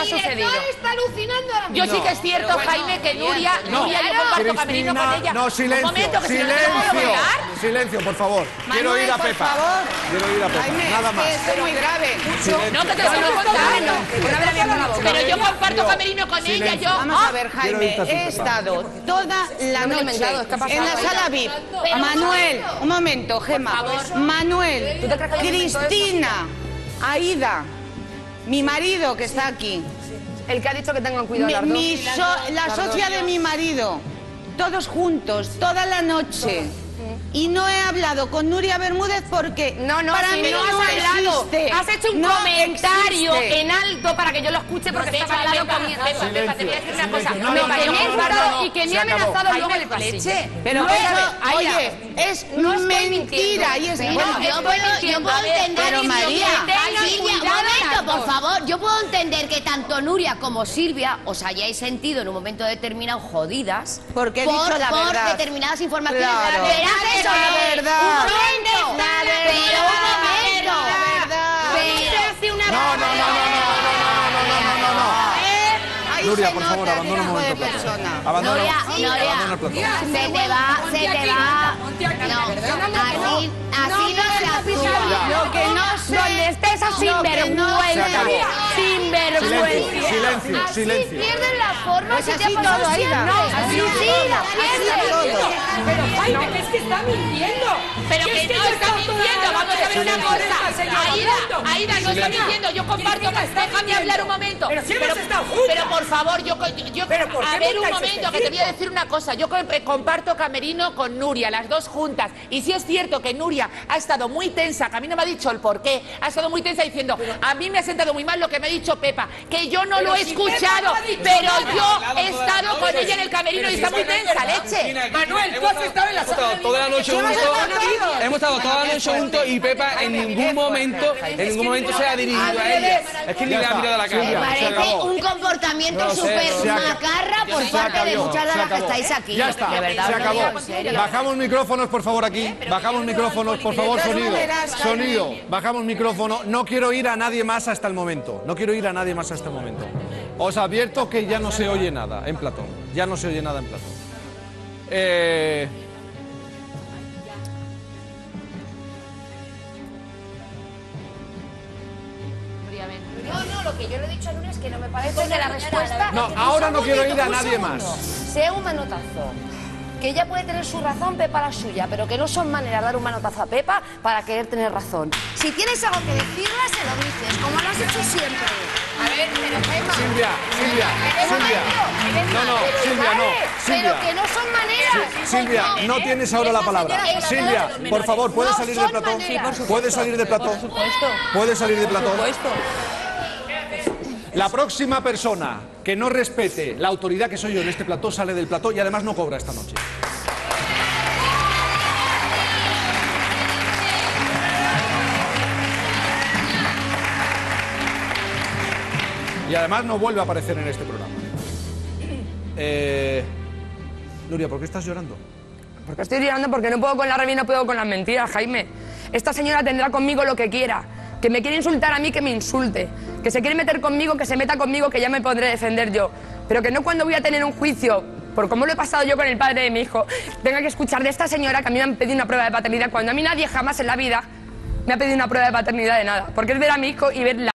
ha sucedido. está alucinando ahora Yo sí que es cierto, Jaime, que Nuria, Nuria, yo comparto camerino con ella. no, silencio, Un momento, que si no, no puedo silencio, silencio, por favor. Quiero Manuel, ir a por Pepa. favor. Quiero ir a Pepa, Jaime, nada es más. es muy grave. No, que te lo abierto la boca. Pero yo comparto camerino con ella, yo. Vamos a ver, Quiero Jaime, he estado toda la No noche en la sala VIP. Manuel, un momento, Gema. Manuel. Cristina, Aida, mi marido que está aquí, El que ha dicho que tengan cuidado mi, las dos. mi so- la socia de mi marido, todos juntos, toda la noche. Y no he hablado con Nuria Bermúdez porque No, no, para si mí no no, has hablado. existe. Has hecho un No comentario existe. en alto para que yo lo escuche porque Pepa, estaba hablando Pepa, conmigo. Pepa, te voy a decir una cosa. No, No, que no, me no, he no, no, y que me ha amenazado luego el pasillo. Pero eso, Aida, oye, es no mentira y es no, yo puedo, entender pero María. Silvia, momento, por favor. Yo puedo entender que tanto Nuria como Silvia os hayáis sentido en un momento determinado jodidas Porque he por, dicho la por verdad. determinadas informaciones. Claro. Verás La eso, ¿no? verdad. Un momento. La Pero un verdad. momento. La verdad. Pero- No, no, no, no, no, no, no, no, no, no, no. Ahí Nuria, se por favor, nota abandona un momento. Abandona, Noria, abandona el Noria, plató. se te va, se te va. Sin vergüenza. Silencio, silencio. pierden la forma si te ha pasado así. así sí, la pierden. Pero Jaime, es que está mintiendo. Pero que, no, Aida. Aida, no está mintiendo, yo comparto, déjame hablar un momento. Pero si hemos estado juntas. Pero por favor, yo, yo Pero ¿por a ver un momento, que te voy a decir una cosa. Yo eh, comparto camerino con Nuria, las dos juntas. Y sí es cierto que Nuria ha estado muy tensa, que a mí no me ha dicho el por qué. Ha estado muy tensa diciendo, a mí me ha sentado muy mal lo que me ha dicho Pepa, que yo no lo he escuchado, pero yo he estado con ella en el camerino y está muy tensa, leche. Manuel, tú has estado en la sala toda la noche juntos. Hemos estado toda la noche juntos y Pepa en ningún momento, en ningún momento se ha dirigido a ella. Es que ni le ha mirado a la Me cara. se parece un comportamiento súper macarra por parte de muchas de las que estáis aquí. Ya está, De verdad, se acabó. Bajamos micrófonos, por favor, aquí. Bajamos micrófonos, por favor, sonido. Sonido, bajamos micrófono. No quiero ir a nadie más hasta el momento. No quiero ir a nadie más hasta el momento. Os advierto que ya no se oye nada en Platón. Ya no se oye nada en Platón. Eh... No, no, lo que yo le he dicho a Nuria es que no me parece que la respuesta... No, ahora no quiero ir a nadie más. Sea un manotazo. Que ella puede tener su razón, Pepa la suya, pero que no son maneras de dar un manotazo a Pepa para querer tener razón. Si tienes algo que decirle, se lo dices, como lo has hecho siempre. A ver, pero Gemma. Silvia, Silvia, Silvia. No, no, Silvia, no. Pero Silvia. que no son maneras. Silvia, no tienes ahora la palabra. Silvia, por favor, ¿puedes salir son del plató? maneras. Sí, por supuesto. ¿Puedes salir del plató? Por supuesto. ¿Puedes salir del plató? Por supuesto. La próxima persona que no respete la autoridad que soy yo en este plató sale del plató y además no cobra esta noche. Y además no vuelve a aparecer en este programa. Eh, Nuria, ¿por qué estás llorando? Porque estoy llorando porque no puedo con la rabia no puedo con las mentiras, Jaime. Esta señora tendrá conmigo lo que quiera. Que me quiere insultar a mí, que me insulte. Que se quiere meter conmigo, que se meta conmigo, que ya me podré defender yo. Pero que no cuando voy a tener un juicio, por cómo lo he pasado yo con el padre de mi hijo, tenga que escuchar de esta señora que a mí me han pedido una prueba de paternidad, cuando a mí nadie jamás en la vida me ha pedido una prueba de paternidad de nada. Porque es ver a mi hijo y ver la